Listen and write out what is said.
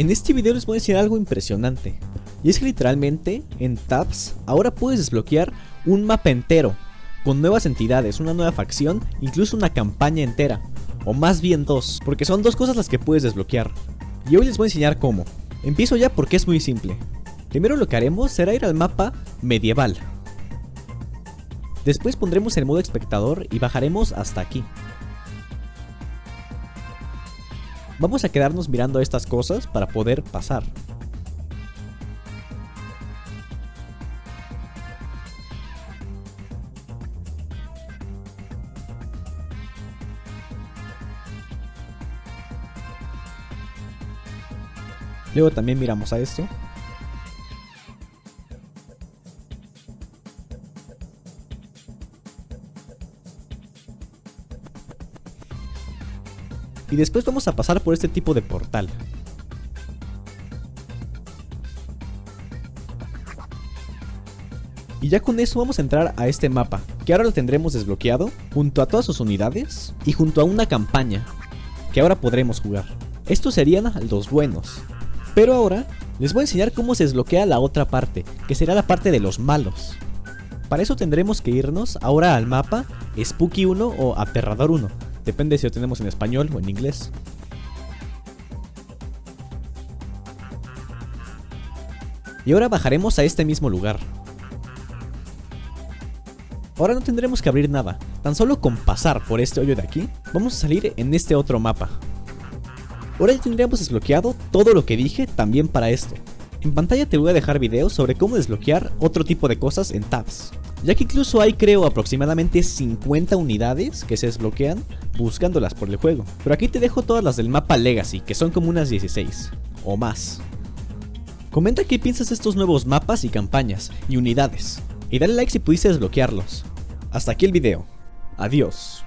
En este video les voy a decir algo impresionante. Y es que literalmente en Tabs ahora puedes desbloquear un mapa entero, con nuevas entidades, una nueva facción, incluso una campaña entera. O más bien dos, porque son dos cosas las que puedes desbloquear. Y hoy les voy a enseñar cómo. Empiezo ya porque es muy simple. Primero lo que haremos será ir al mapa medieval. Después pondremos el modo espectador y bajaremos hasta aquí. Vamos a quedarnos mirando estas cosas para poder pasar. Luego también miramos a esto. Y después vamos a pasar por este tipo de portal. Y ya con eso vamos a entrar a este mapa, que ahora lo tendremos desbloqueado, junto a todas sus unidades y junto a una campaña, que ahora podremos jugar. Estos serían los buenos. Pero ahora les voy a enseñar cómo se desbloquea la otra parte, que será la parte de los malos. Para eso tendremos que irnos ahora al mapa Spooky 1 o Aterrador 1, Depende si lo tenemos en español o en inglés. Y ahora bajaremos a este mismo lugar. Ahora no tendremos que abrir nada, tan solo con pasar por este hoyo de aquí, vamos a salir en este otro mapa. Ahora ya tendríamos desbloqueado todo lo que dije también para esto. En pantalla te voy a dejar videos sobre cómo desbloquear otro tipo de cosas en tabs, ya que incluso hay creo aproximadamente 50 unidades que se desbloquean buscándolas por el juego. Pero aquí te dejo todas las del mapa Legacy, que son como unas 16 o más. Comenta qué piensas de estos nuevos mapas y campañas y unidades, y dale like si pudiste desbloquearlos. Hasta aquí el video. Adiós.